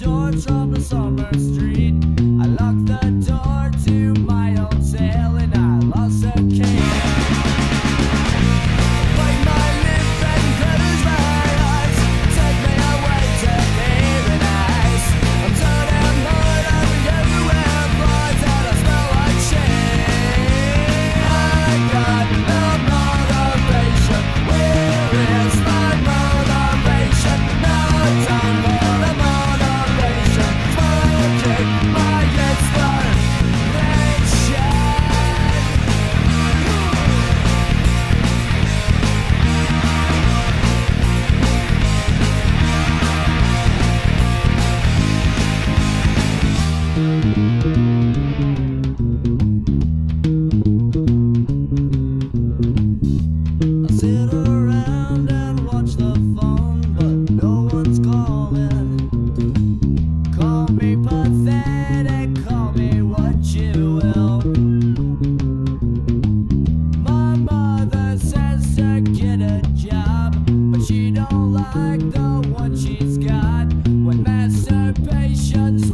door trouble summer street. like the one she's got. When masturbation's